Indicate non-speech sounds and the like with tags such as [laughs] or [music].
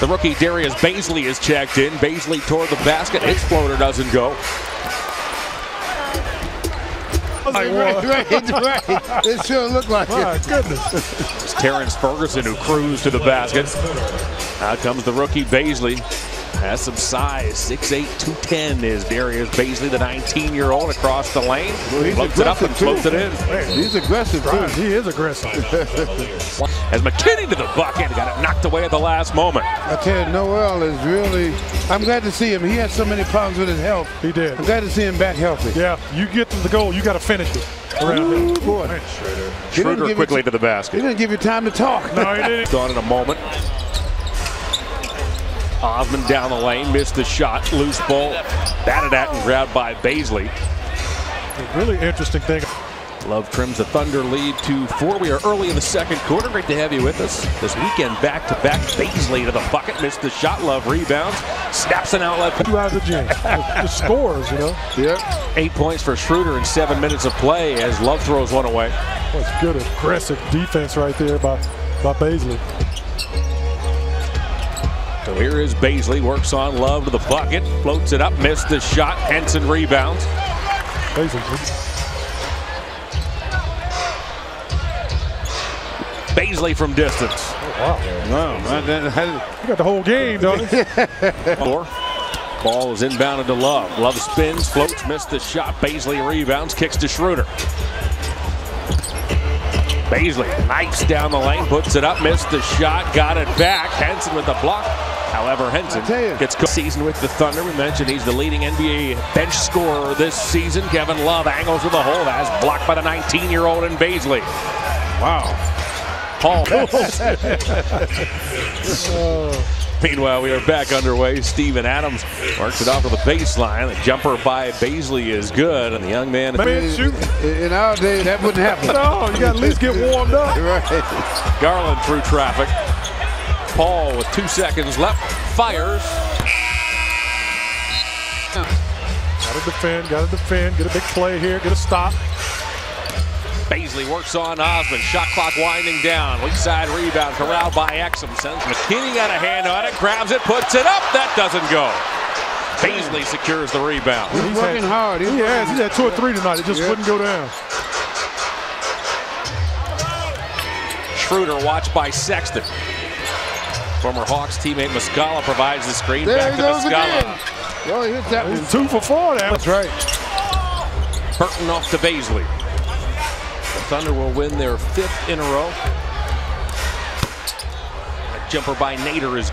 The rookie Darius Bazley is checked in. Bazley toward the basket. His floater doesn't go. Right, right, right. [laughs] It sure looked like My it. goodness. It's Terrance Ferguson who cruised to the basket. Out comes the rookie Bazley. Has some size. 6'8", 210 is Darius Bazley, the 19-year-old, across the lane. he's Looks it up and aggressive, floats it in. He's aggressive, too. he is aggressive. [laughs] As McKinnie to the bucket, got it knocked away at the last moment. I tell you, Noel is really. I'm glad to see him. He had so many problems with his health. He did. I'm glad to see him back healthy. Yeah, you get to the goal, you got to finish it around Ooh, here. boy. Man, He didn't Schroeder give quickly to the basket. He didn't give you time to talk. No, he didn't. Gone in a moment. Osman down the lane, missed the shot. Loose ball, batted at and grabbed by Bazley. The really interesting thing. Love trims the Thunder lead to four. We are early in the second quarter. Great to have you with us this weekend. Back to back. Bazley to the bucket, missed the shot. Love rebounds, snaps an outlet. Two out of the gym. The, scores, you know. Yep. Eight points for Schroeder in seven minutes of play as Love throws one away. That's good aggressive defense right there by, by Bazley. So here is Bazley, works on Love to the bucket, floats it up, missed the shot. Henson rebounds. Bazley. Bazley from distance. Oh, wow. That- that- You got the whole game, don't you? [laughs] Ball is inbounded to Love. Love spins, floats, missed the shot. Bazley rebounds, kicks to Schroeder. Bazley knifes down the lane, puts it up, missed the shot, got it back. Henson with the block. However, Henson I tell you. gets co- season with the Thunder. We mentioned he's the leading NBA bench scorer this season. Kevin Love angles to the hole. That's blocked by the 19-year-old in Bazley. wow. Paul. [laughs] Meanwhile, we are back underway. Steven Adams marks it off to the baseline. The jumper by Bazley is good, and the young man. Man, shoot. In in our day, that wouldn't happen. No, you got to at least get warmed up. [laughs] Right. Garland through traffic. Paul with two seconds left fires. Got to defend, got to defend, get a big play here, get a stop. Bazley works on Osman. Shot clock winding down. Weak side rebound corralled by Exum. Sends McKinnie got a hand on it, grabs it, puts it up. That doesn't go. Bazley secures the rebound. He's He's working had- hard. He's He has, he's had two or three tonight. It just Yeah. wouldn't go down. Schroeder watched by Sexton. Former Hawks teammate Muscala provides the screen There back he to goes Muscala. again. Oh, he hits that one. Two for four now. That's right. Burton off to Bazley. Thunder will win their fifth in a row. A jumper by Nader is